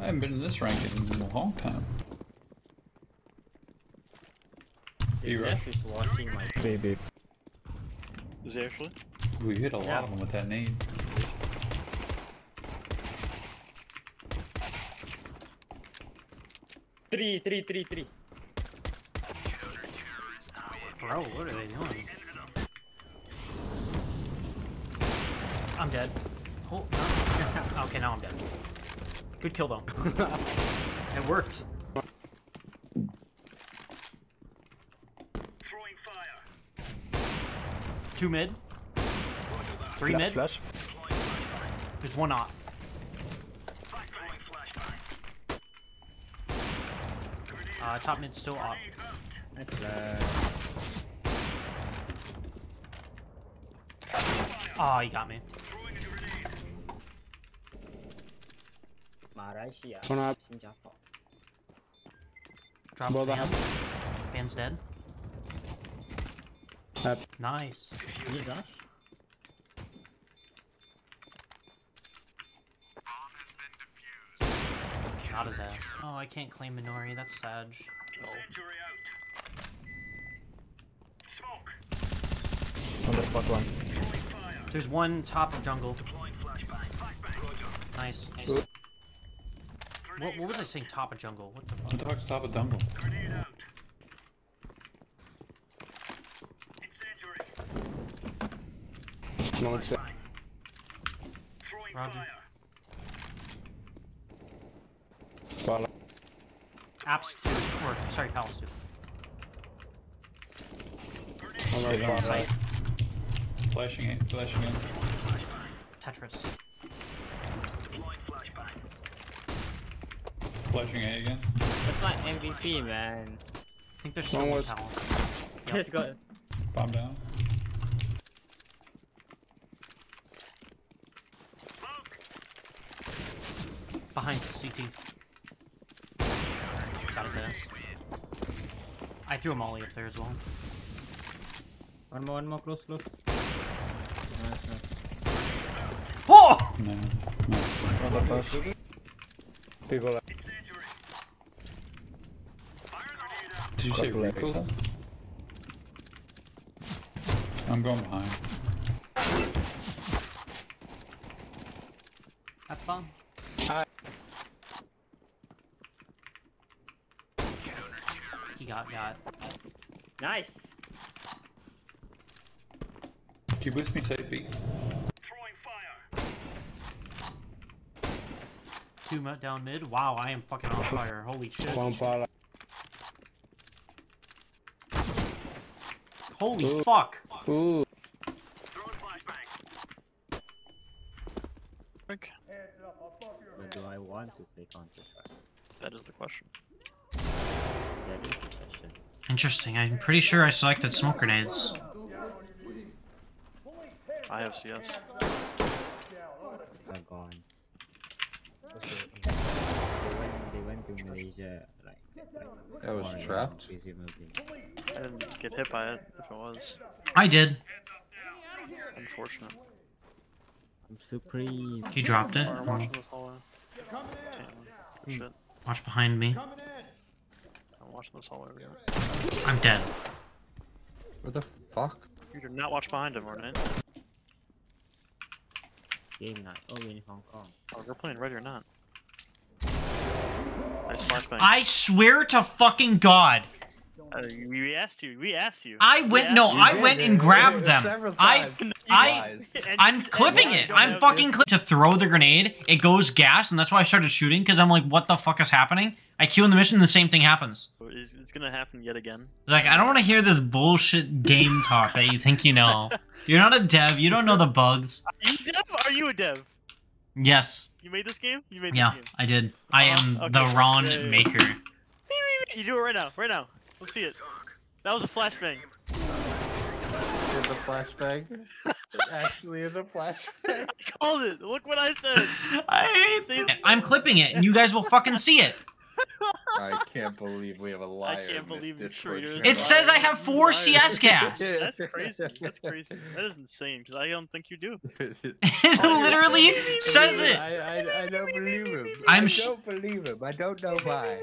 I haven't been in this rank in a long time. B rush. Jeff is watching my Baby. Is he actually? We hit a Yeah. lot of them with that name. three, three, three, three. Bro, what are they doing? I'm dead. Oh, no. okay, now I'm dead. Good kill though. it worked. Two mid. Three Flash, mid. flash. There's one op. Uh, top mid still op. Oh, you got me. Malaysia. One up. Singapore. Drop Both van. up. Van's dead. Up. Nice. Mid rush. Not his ass. Oh, I can't claim Minori. That's sad. On the spot one. There's one top of jungle. Nice. Good. What, what was I saying? Top of jungle. What the fuck? What the fuck's top of Dumble? Smoke set. Roger. Spot. Apps two. Or sorry, palace two. On Stay on our spot. site. Flashing it, flashing in. Tetris. Flashing A again. That's my MVP, man. I think there's so One many was- Let's go. Bomb down. Behind CT. Got his ass. I threw a molly up there as well. One more, one more, close, close. Nice, nice. Oh! No. Nice. On the flash. People are you say recoil? I'm going behind. That's bomb. Hi. He got got. Nice. Can you boost me side B? Two mo- down mid. Wow, I am fucking on fire. Holy shit. one pala. Holy Ooh. fuck. Ooh. Frank? But do I want to play Counter Strike? That is the question. That is the question. Interesting. I'm pretty sure I selected smoke grenades. I have CS. They're gone. they went, they went to Malaysia like, like That was trapped? I didn't get hit by it if it was. I did. Unfortunate. I'm surprised. He dropped it. Are watching this hallway. Damn. Shit. Hmm. Watch behind me. I'm watching this hallway over here. I'm dead. What the fuck? You did not watch behind him, Ornate. Game night. Oh, we're in Hong Kong. Oh, we're playing ready or not. Nice flashbang. I swear to fucking God. Uh, we asked you. We asked you. I went asked no, you. I went and grabbed them. I, I, I'm clipping it. I'm fucking this. cli- to throw the grenade. It goes gas, and that's why I started shooting because I'm like, what the fuck is happening? I queue in the mission, and the same thing happens. It's, it's gonna happen yet again. Like, I don't want to hear this bullshit game talk that you think you know. You're not a dev. You don't know the bugs. Are you dev? Are you a dev? Yes. You made this game? You made Yeah, this game. I did. I am Uh-huh. the Ron Yeah, yeah, yeah. maker. You do it right now. Right now. Let's see it. That was a flashbang. Is a flashbang? it actually is a flashbang. I called it. Look what I said. I See? hate it. I'm clipping it, and you guys will fucking see it. I can't believe we have a liar. I can't in believe you Discord traitors. It says I have four Liar. CS gas. That's crazy. That's crazy. That is insane because I don't think you do. it literally says it. I, I, I don't believe him. I'm I don't believe him. I don't know why.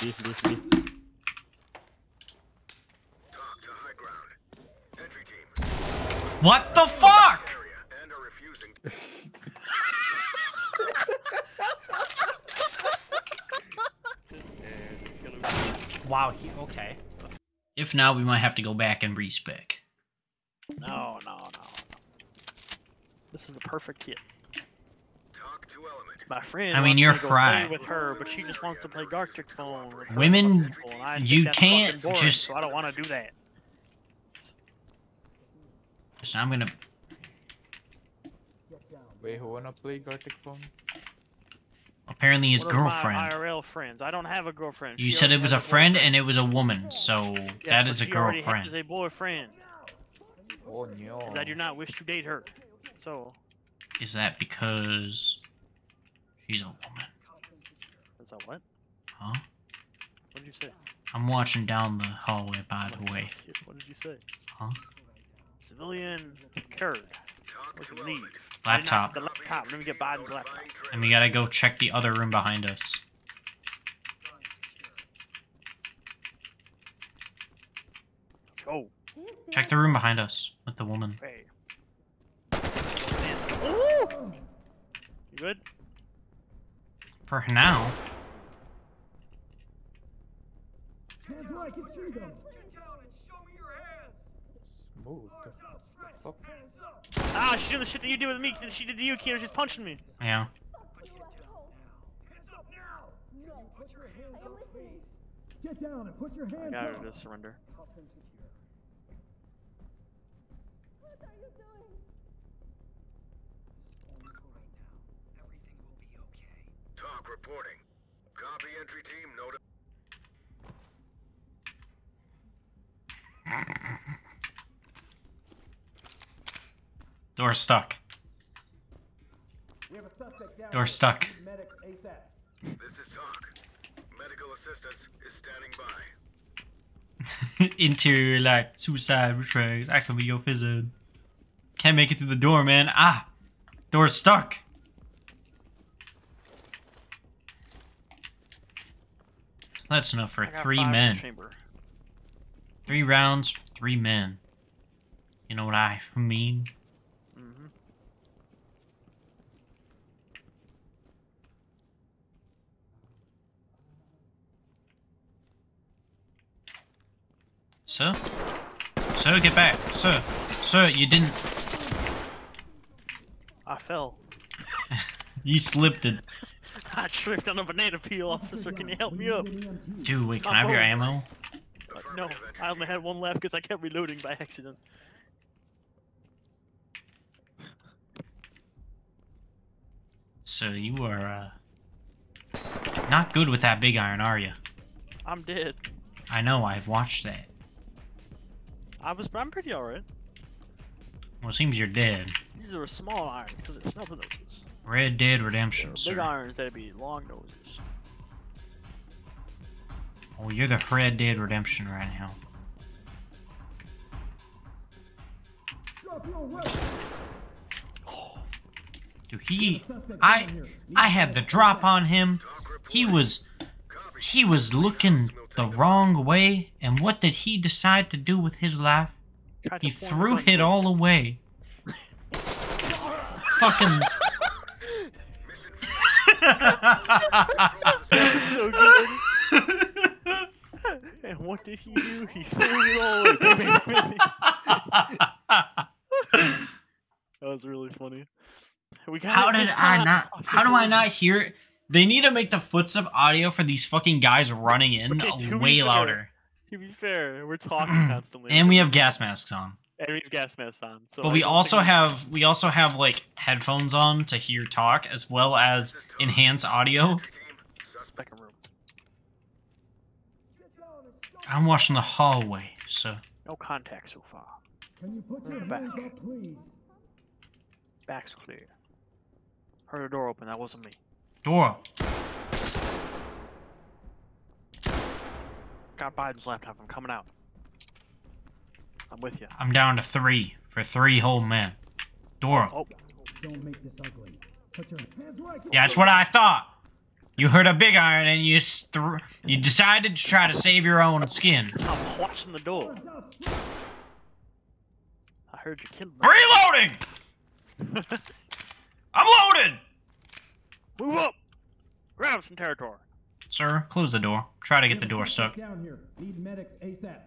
Let's This, this, this. What the fuck? Wow. He, okay. If not, we might have to go back and respec. No, no, no, no. This is the perfect kit. My friend. I mean, you're me to go right. Play with her, but she just wants to play Gartic phone. Women, fucking people, and I think you can't boring, just- So I don't want to do that. So I'm gonna. Wait, who wanna play Gartic phone? Apparently, his One my girlfriend. IRL friends. I don't have a girlfriend. You She said it was a friend boyfriend. and it was a woman, so Yes, that but is a she girlfriend. has a boyfriend. Oh no. and I do not wish to date her. So, Is that because she's a woman? is that what? Huh? What did you say? I'm watching down the hallway, by the way. What did you say? Huh? Civilian Kurd. Leave? Laptop. The laptop. Let me get Biden's laptop. And we gotta go check the other room behind us. Let's go. Check the room behind us with the woman. Hey. Ooh! You good? For now. Smooth. Ah, she's doing the shit that you did with me. She did to you, Keanu. She's punching me. Yeah. Get down and put your hands I got her to surrender. TOC reporting. Copy entry team notice. Door stuck. Door stuck. This is TOC. Medical assistance is standing by. Interior like suicide retracts. I can be your fizzard. Can't make it through the door, man. Ah! Door's stuck. That's enough for three five in the men. Three rounds, three men. You know what I mean? Mm-hmm. Sir? Sir, get back. Sir. Sir, you didn't. I fell. You slipped it. I tripped on a banana peel, officer. Can you help me up? Dude, wait, can My I have your ammo? Uh, no, I only had one left because I kept reloading by accident. So you are, uh. Not good with that big iron, are you? I'm dead. I know, I've watched that. I was. I'm pretty alright. Well, it seems you're dead. These are small irons because snub noses. Red Dead Redemption, Big sir. irons that'd be long noses. Oh, you're the Red Dead Redemption right now. Dude, he, I, I had the drop on him. He was, he was looking the wrong way, and what did he decide to do with his life? He threw it all away. Fucking. So good. and what did he do? He threw it all away. that was really funny. We got How did I not? How do I not hear it? They need to make the footstep audio for these fucking guys running in Okay, way fair, able To be fair, we're talking constantly. And we have gas masks on. And we have gas masks on. So But I we also think- have we also have like headphones on to hear talk as well as enhance audio. Entry team, suspect Second room. I'm watching the hallway, so No contact so far. We're in the back. Please? Back's clear. Heard a door open. That wasn't me. door. Got Biden's laptop. I'm coming out. I'm with you. I'm down to three for three whole men. Door. Oh, Don't make this ugly. Put your hands right. Yeah, that's what I thought. You heard a big iron and you s- thr- you decided to try to save your own skin. I'm watching the door. I heard you killed me. Reloading. I'm loaded. Move up! Grab some territory. Sir, close the door. Try to get the door stuck. Down here. Need medics ASAP.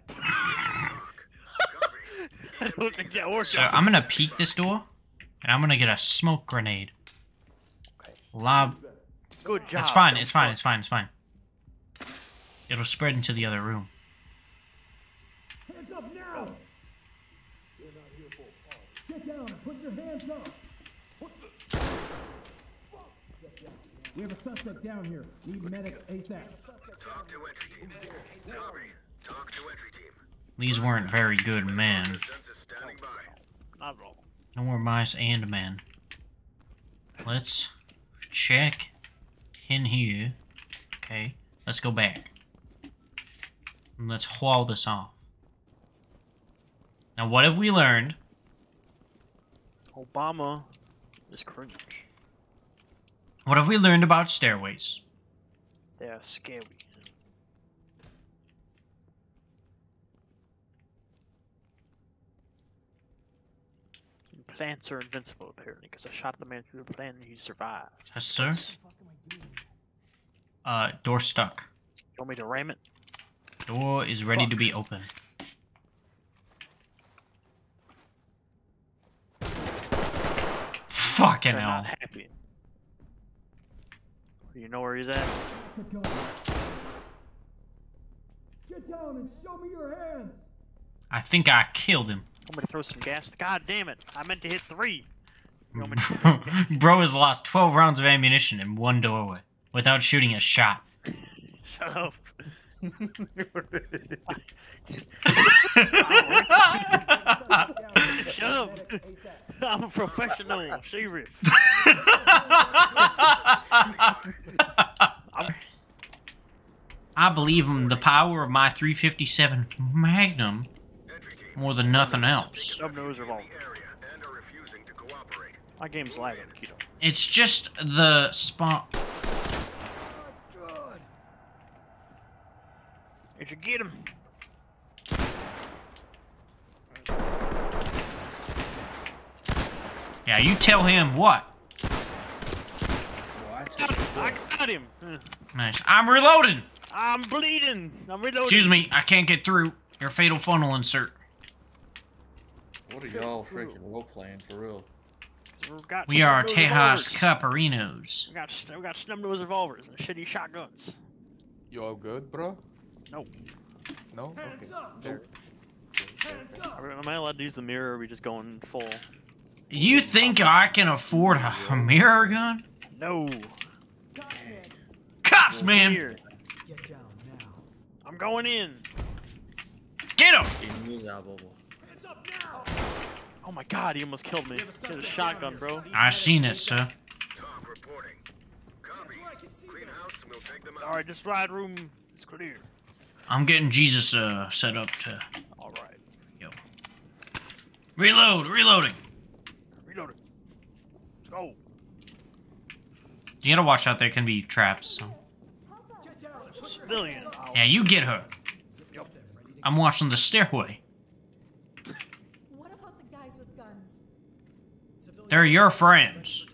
I don't think that worked. So I'm gonna peek this door, and I'm gonna get a smoke grenade. Okay. Lob. Good job. It's fine. It's fine. It's fine. It's fine. It'll spread into the other room. Hands up now. They're not here for a Get down and put your hands up. What the? We have a suspect down here. Need medic ASAP. TOC to entry team. Copy. TOC to entry team. These weren't very good men. Census standing by. Not at all. No more mice and men. Let's check in here. Okay, let's go back. And let's haul this off. Now, what have we learned? Obama is cringe. What have we learned about stairways? They are scary. Plants are invincible, apparently, because I shot the man through the plant and he survived. Yes, sir. Uh, door stuck. You want me to ram it? Door is ready to be open. Fucking They're hell. not happy. You know where he's at? Get down and show me your hands. I think I killed him. Want me to throw some gas? God damn it! I meant to hit three. You want me to throw some gas? Bro has lost 12 rounds of ammunition in one doorway without shooting a shot. Shut up. Shut up. I'm a professional. Sheriff. I'm, believe in the power of my 357 Magnum Entry team. More than nothing else. Snub nose revolver. Area and are refusing to cooperate. My game's lagging, Keeto. It's just the spot. Did you get him? Yeah, you tell him what. I got him. Nice. I'm reloading. I'm bleeding. I'm reloading. Excuse me, I can't get through your fatal funnel insert. What are y'all freaking role playing for real? We've got We are Tejas revolvers. Caparinos. We got we got snub nose revolvers and shitty shotguns. You all good, bro? No. No? Okay. There. Are- Am I allowed to use the mirror? Or are we just going full? You think I can afford a, a mirror gun? No. Cops, man! Here. Get down now. I'm going in. Get him! Hands up now. Oh my god, he almost killed me. He had a shotgun, bro. I seen it, sir. TOC reporting. Copy. Clean house and we'll take them out. Alright, this ride room is clear. I'm getting Jesus uh, set up to Alright. yo. Reload, reloading. Reload it. Let's go. You gotta watch out. There can be traps. So. Civilian. Yeah, you get her. I'm watching the stairway. What about the guys with guns? They're your friends.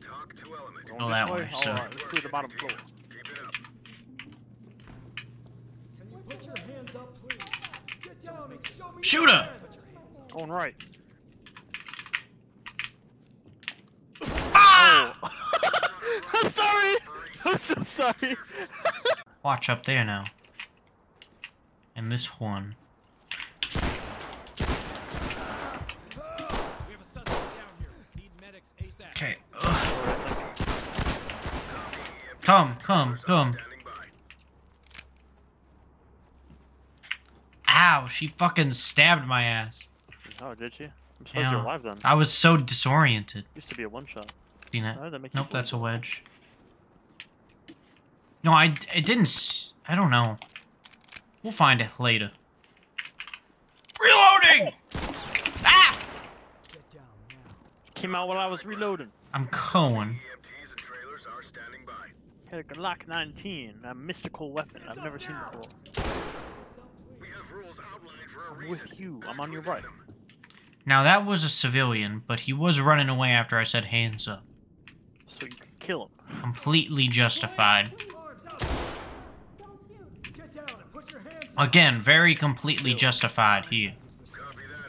TOC to element. going Go that way, so- Alright, let's clear the bottom floor. Keep it up. Can you put your hands up, please? Get down and show me Shoot her! Going right. Ah! Oh. I'm sorry. I'm so sorry. Watch up there now. And this one. Okay. Come, come, come. Ow, she fucking stabbed my ass. Oh, did she? I'm supposed Yeah. you're alive then. I was so disoriented. Used to be a one shot. Seen it? That make Nope, that's a wedge. No, I, it didn't. I don't know. We'll find it later. Reloading! Ah! Came out while I was reloading. I'm Cohen. EMTs and trailers are standing by. Had a Glock 19, a mystical weapon I've never seen before. We have rules outlined for a I'm reason. with you. I'm on your right. Now that was a civilian, but he was running away after I said hands up. So you can kill him. Completely justified. Don't shoot. Get down and put your hands Again, very completely justified here.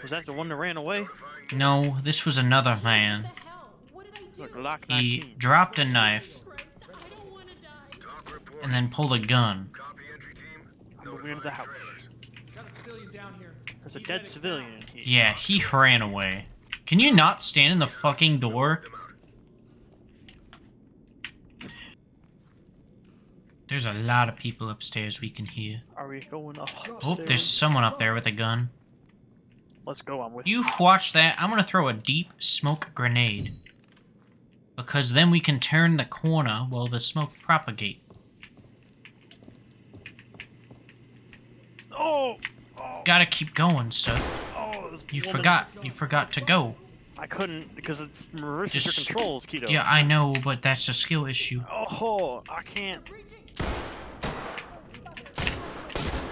Was that the one that ran away? No, this was another man. What the hell? What did I do? Look, Glock He dropped a knife Christ, I don't want to die. TOC report. and then pulled a gun. Copy entry team. I'm moving into the house. Got a civilian down here. There's a dead civilian. Yeah, he ran away. Can you not stand in the fucking door? There's a lot of people upstairs we can hear. Are we going up? Oh, there's someone up there with a gun. Let's go. I'm with You watch that. I'm gonna throw a deep smoke grenade. Because then we can turn the corner while the smoke propagate. Oh! Oh! Gotta keep going, sir. Oh! You forgot. You forgot to go. I couldn't because it's reverses Just- your controls, Keeto. Yeah, I know, but that's a skill issue. Oh, I can't.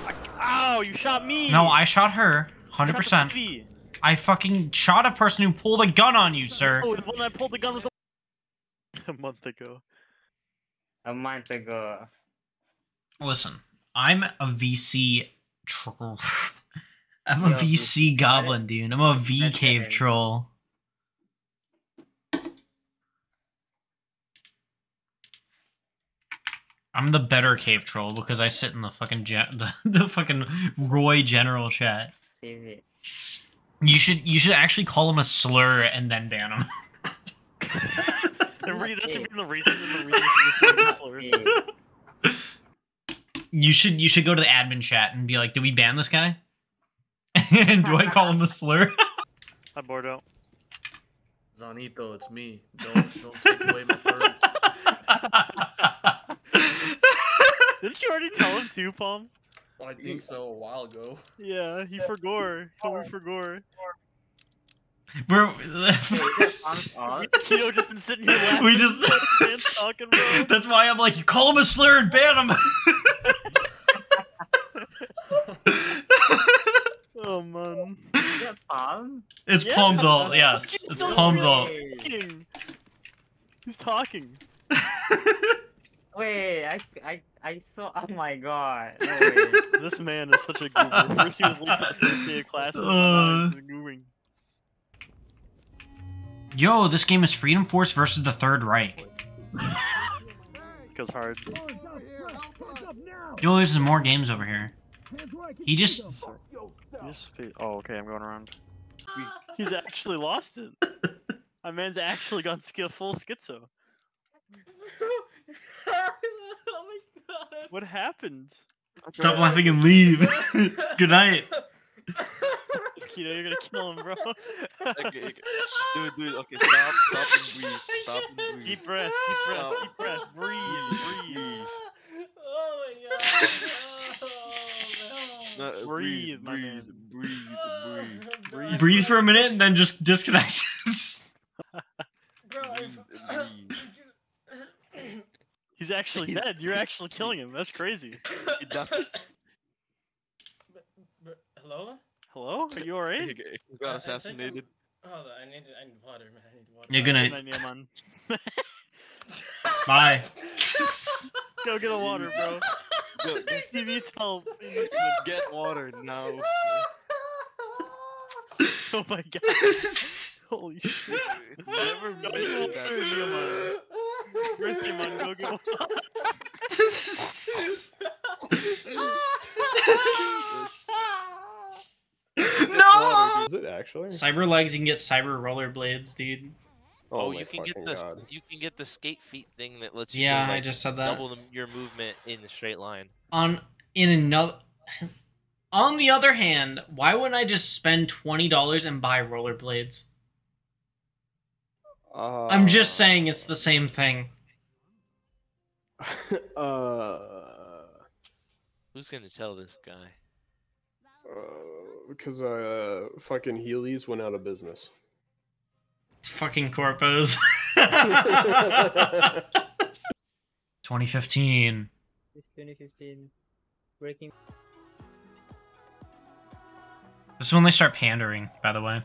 I, ow! You shot me. No, I shot her. Shot the 100%. I fucking shot a person who pulled a gun on you, sir. Oh, the one I pulled the gun was a, a month ago. A month ago. Listen, I'm a VC. Tro- I'm a Yo, VC goblin, dude. I'm a V That's cave okay. troll. I'm the better cave troll because I sit in the fucking the, the fucking Roy general chat. Save it. You should you should actually call him a slur and then ban him. The re- that should be the reason. The reason for slur. You should you should go to the admin chat and be like, "Do we ban this guy?" and do I call him a slur? Hi, Bordeaux. Zanito, it's me. Don't don't take away my birds. Didn't you already tell him too, Palm? I think so a while ago. Yeah, he forgot. Told me forgot. We're Thumbs up. Keeto just been sitting here laughing. we just man talking, bro. That's why I'm like, you call him a slur and ban him. Oh man. Is that palm? it's Yeah. palms all. Yes, it's still palms all. talking. He's talking. Wait, I, I, I saw. Oh my god. No. This man is such a goober. First he was late for the first day of classes. and Uh. he's goobering. Yo, this game is Freedom Force versus the Third Reich. Goes hard. Hands up, hands up now. Yo, there's more games over here. Hands where I can He just- them. Yo, He just fe- oh, okay, I'm going around. He's actually lost it. My man's actually gone sk- full schizo. oh my god. What happened? Stop laughing and leave. Good night. Keeto, you're gonna kill him, bro. Okay, okay. Dude, dude, okay, stop, stop and breathe. Stop and breathe. Deep breath, deep breath, Stop. deep breath. Breathe, breathe. Oh my god. Oh, no, Breathe, my breathe, man. breathe, breathe, Breathe. Breathe for a minute and then just disconnect. Bro, breathe, breathe. He's actually dead. You're actually killing him. That's crazy. It does- Hello? Hello? Are you alright? He got I think I'm- assassinated. Hold on, I need I need water, man. I need water. You're gonna- Good man. Bye. Go get a water, bro. Go, He needs help. He needs get water now. Oh my god. Holy shit. Never Go get mention water, that. Nehemiah. Where's Nehemiah? Go no. Is it actually? Cyber legs, you can get cyber rollerblades, dude. Oh, oh my you can get the God. you can get the skate feet thing that lets you Yeah, go, I just said that. double the, your movement in a straight line. On in another On the other hand, why wouldn't I just spend twenty dollars and buy rollerblades? Uh, I'm just saying it's the same thing. uh, Who's gonna tell this guy? Uh because uh, fucking Heelys went out of business. Fucking corpos. 2015. This 2015 breaking. This is when they start pandering, by the way.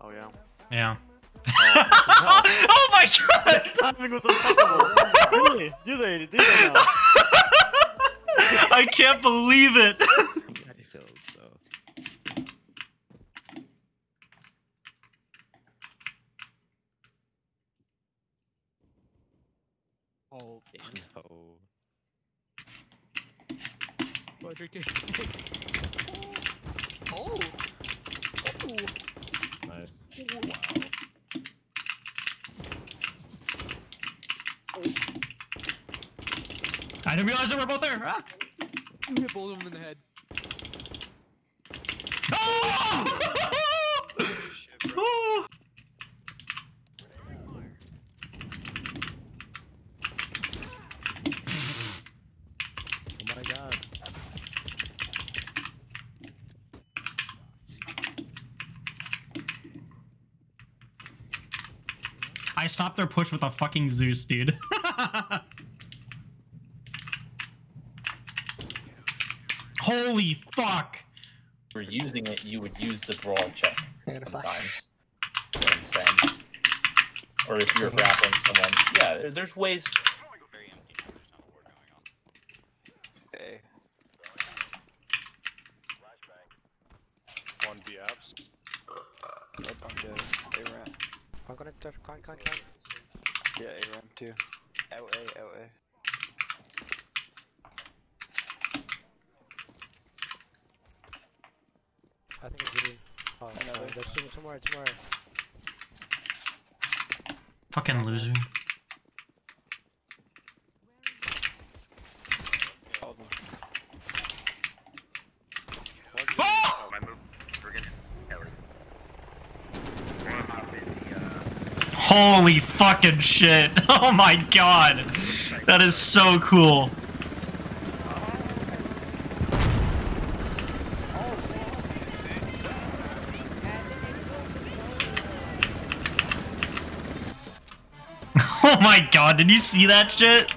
Oh yeah. Yeah. Oh, oh my god! timing was impeccable. really? Do they? Do they now? I can't believe it. Oh, damn. No. Oh. Nice. I didn't realize they were both there. Ah. You hit both of them in the head. Oh my god. I stopped their push with a fucking Zeus, dude. Holy fuck! If you were using it, you would use the brawl check sometimes. You know what I'm saying? Or if you're grappling someone. Yeah, there's ways. Hey. One B apps. Nope, I'm dead. A ramp. I'm gonna touch con con con. Yeah, A ramp too. Out A, out A. I think it's green. Oh, Another. there's some, somewhere, somewhere. Fucking loser. Hold them. Oh! My move. Friggin' Ellie. Holy fucking shit. Oh my god. That is so cool. Oh my god, did you see that shit?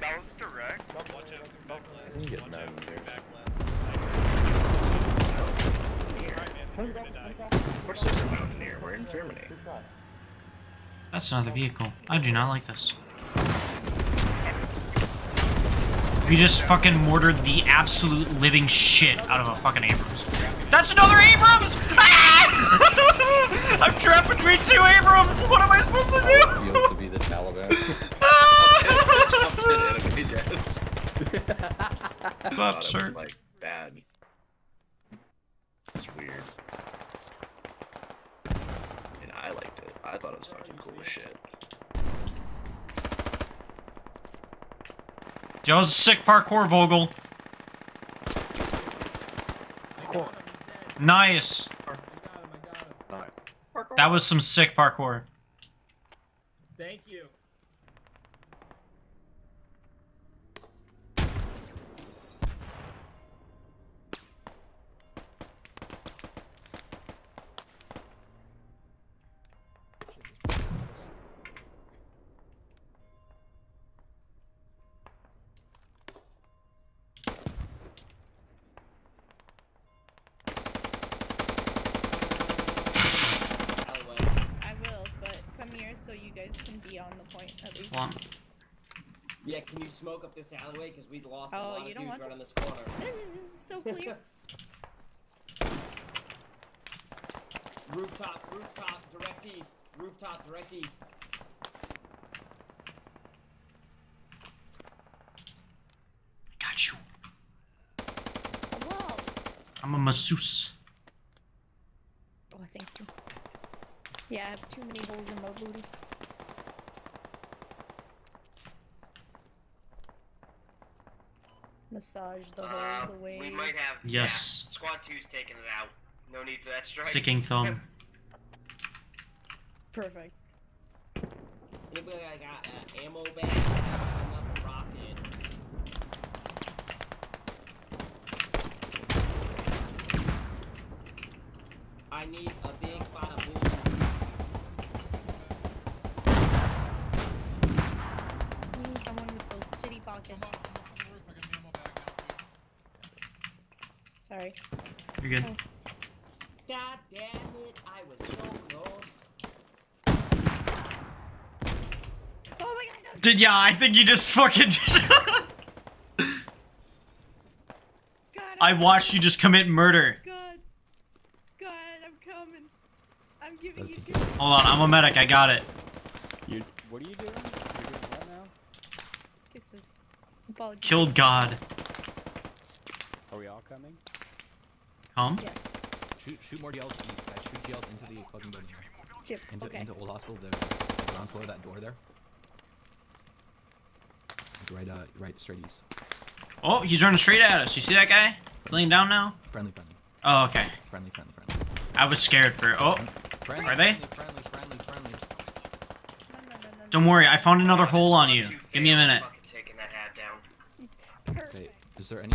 That was direct. Watch out. Back last. Watch out out. of there. Back last. Of course there's a mountain here. We're in Germany. That's another vehicle. I do not like this. We just fucking mortared the absolute living shit out of a fucking Abrams. That's another Abrams! Ah! I'm trapped between two Abrams! What am I supposed to do? Feels to be the Taliban. Thought it sir. like bad. It's weird. And I liked it. I thought it was fucking cool as shit. Yo, was a sick parkour, Vogel. Nice. That was some sick parkour. One. Yeah, can you smoke up this alleyway? Because we've lost a Oh, lot you of don't dudes want right on this corner. This is so clear. Rooftop, rooftop, direct east. Rooftop, direct east. Got you. Whoa. I'm a masseuse. Oh, thank you. Yeah, I have too many holes in my booty. Massage the Uh, holes away. we might have. Yes. Yeah, squad two's taking it out. No need for that strike. Sticking thumb. Perfect. Anybody got uh, ammo bag? Another rocket. I need a big Sorry. You're good. Oh. God damn it! I was so close. Oh my god, no! Did yeah? I think you just fucking. I watched you just commit murder. God. God, I'm coming. I'm giving you Hold on, I'm a medic. I got it. You, what are you doing? You're doing what now? kisses. Apologies. Killed God. Are we all coming? Come. Yes. Shoot, shoot more yells east, guys. Shoot yells into the fucking building. Chip, Into, okay. into old hospital, the, the ground floor, that door there. Right, uh, right, straight east. Oh, he's running straight at us. You see that guy? He's laying down now. Friendly, friendly. Oh, okay. Friendly, friendly, friendly. I was scared for. Oh, Friendly, are they? Friendly, friendly, friendly, Don't worry. I found another hole on you. Give me a minute. Taking that hat down. Okay, is there any...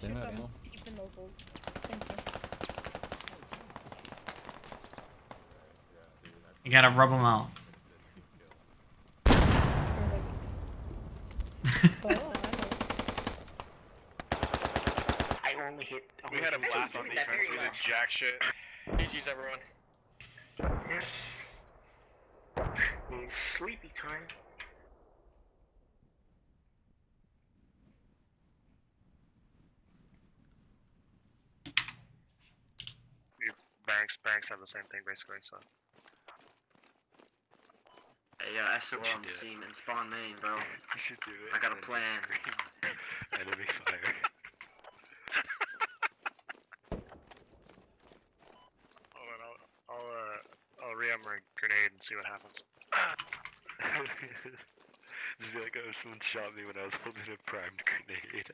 Fix those holes. Push, push your anyone have deep in those holes. Thank you. You gotta rub them out. I only hit. We had a blast on defense. We did jack shit. GG's everyone. It's sleepy time. You- Banks, banks have the same thing basically. So Hey, uh, SOL on the scene and spawn main, bro. you should do it. I got a plan. Enemy fire. Hold I'll, I'll, uh, I'll re-armor a grenade and see what happens. Just be like, oh, someone shot me when I was holding a primed grenade.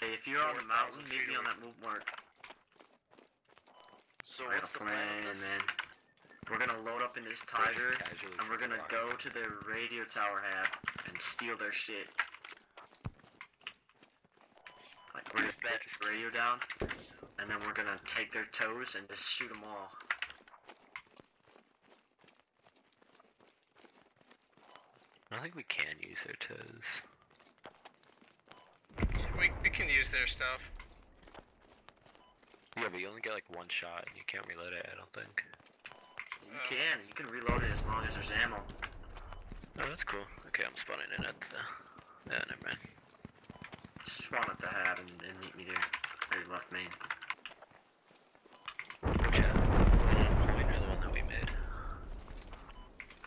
Hey, if you're on the mountain, meet me on that move mark. So got what's a the plan plan, with this? man. We're gonna load up in this tiger, and we're gonna go to the radio tower hab and steal their shit. Like we're gonna get the radio down, and then we're gonna take their TOWs and just shoot them all. I think we can use their TOWs. We, we can use their stuff. Yeah, but you only get like one shot and you can't reload it, I don't think. You can, you can reload it as long as there's ammo. Oh, that's cool. Okay, I'm spawning in at the... Yeah, never mind. Spawn at the hab and, and meet me there. Very left main. Which point or the one that we made?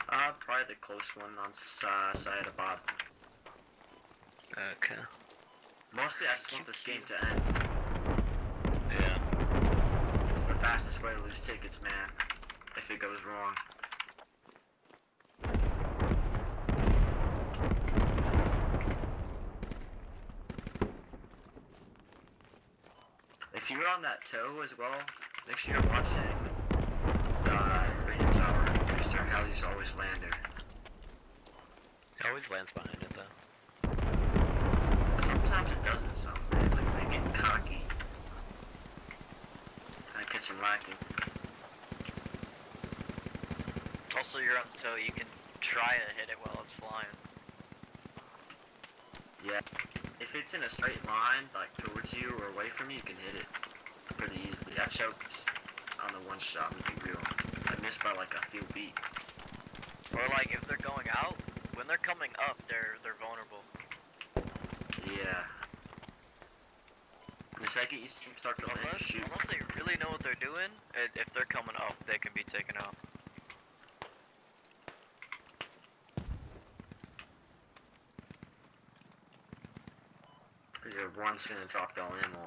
Uh, probably the close one on uh, side of Bob. Okay. Mostly, I just want this game to end. Yeah. It's the fastest way to lose tickets, man. If it goes wrong. If you're on that TOW as well, make sure you're watching uh, Radio Tower. Because their helis always land there. It always lands behind it though. Sometimes it doesn't, so like they get cocky. I catch. Also, you're on TOW. You can try to hit it while it's flying. Yeah. If it's in a straight line, like towards you or away from you, you can hit it pretty easily. I choked on the one shot with the real. I missed by like a few feet. Or like if they're going out, when they're coming up, they're they're vulnerable. Yeah. The second you start to land, Unless, you shoot. unless they really know what they're doing, if they're coming up, they can be taken out. Your one's gonna drop all ammo.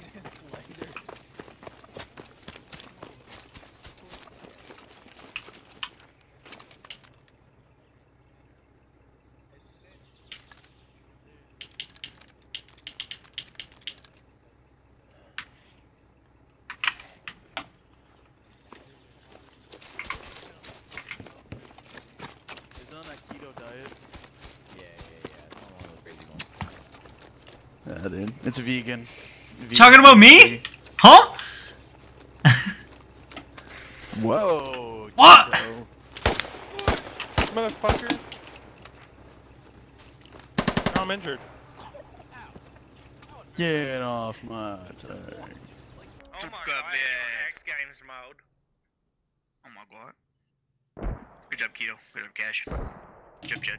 diet. Yeah, yeah, yeah. It's not one of those crazy ones. Yeah, dude. It's vegan. vegan Talking about me? Huh? Whoa. What? Gizzo. Motherfucker. I'm injured. Get off my turn. Oh my god, X Games mode. Oh my god. Good job, Keeto. Good job, Cash. Good job, Jed.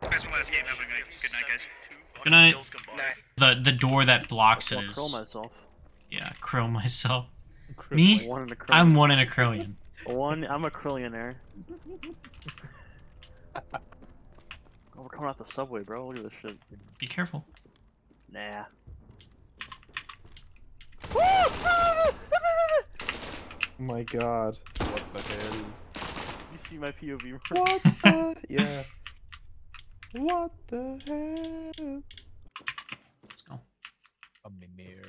That's my last game. Have a good night, good night guys. Good night. The the door that blocks it I'll is. curl myself. Yeah, krill myself. Me? One in a I'm one in a trillion. One, I'm a trillionaire. oh, we're coming out the subway, bro. Look at this shit. Be careful. Nah. Oh my god. What the hell? You see my POV? What the? Yeah. What the hell? Let's go. A mimir.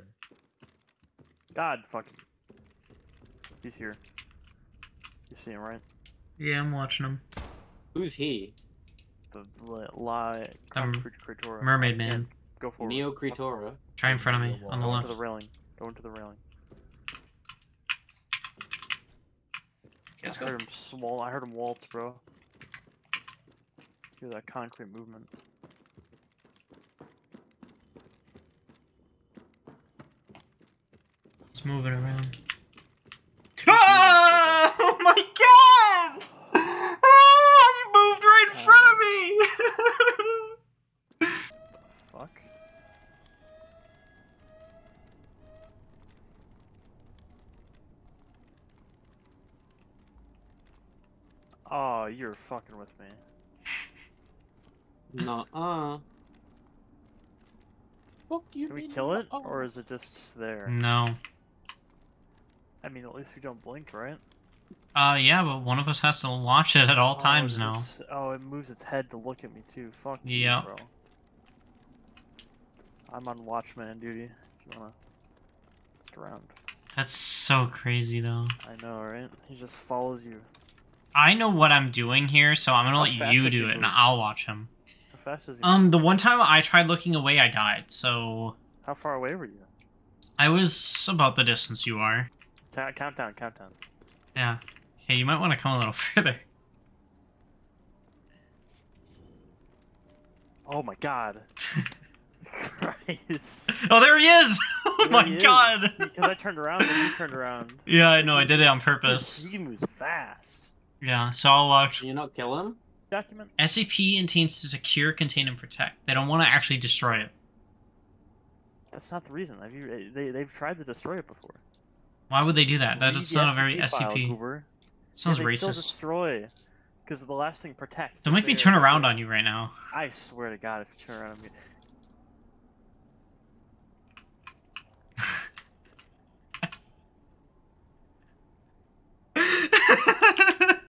God fucking. He's here. You see him, right? Yeah, I'm watching him. Who's he? The li- lie. Um. Mermaid Man. Go forward. Neo Kritora. Try in front of me on the Go left. into the railing. Go into the railing. let's I heard him swall. I heard him waltz, bro. Hear that concrete movement. Let's move it around. Ah! Oh my god! Ah, you moved right in front of me! Fuck. Oh, you're fucking with me. Nuh-uh. Fuck you. Can we kill it, or is it just there? no. I mean, at least we don't blink, right? Uh, yeah, but one of us has to watch it at all Oh, times now. it's- Oh, it moves its head to look at me too. Fuck you, Yeah. bro. I'm on watchman duty. If you wanna look around. That's so crazy, though. I know, right? He just follows you. I know what I'm doing here, so I'm gonna How let you do he it, and? I'll watch him. How fast is he? Um, the one time I tried looking away, I died, so How far away were you? I was about the distance you are. Ta- countdown, countdown. Yeah. Hey, you might want to come a little further. Oh my god. Christ. Oh, there he is! Oh There my god! Because I turned around and you turned around. Yeah, I know, I did it on purpose. He moves fast. Yeah, so I'll watch. You not kill him? Document. SCP intends to secure, contain, and protect. They don't want to actually destroy it. That's not the reason. Have you? Eh, they they've tried to destroy it before. Why would they do that? That does the sound very file, SCP. Goober. Sounds yeah, they Still racist. destroy. Because the last thing protect. Don't make me turn around on you right now. I swear to God, if you turn around on me,